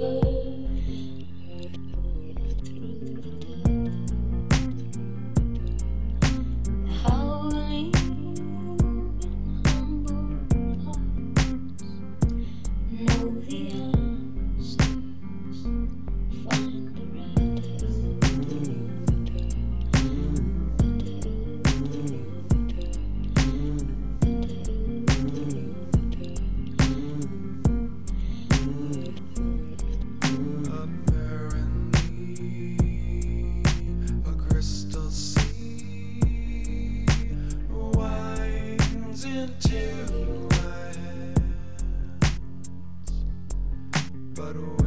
Apparently, parou.